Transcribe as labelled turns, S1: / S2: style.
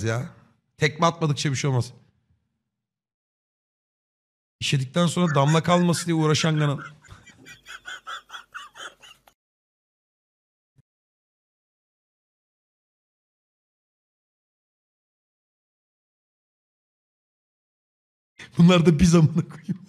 S1: biraz ya. Tekme atmadıkça bir şey olmaz. İşedikten sonra damla kalmasın diye uğraşan kanal. Bunlar da biz amına koyayım.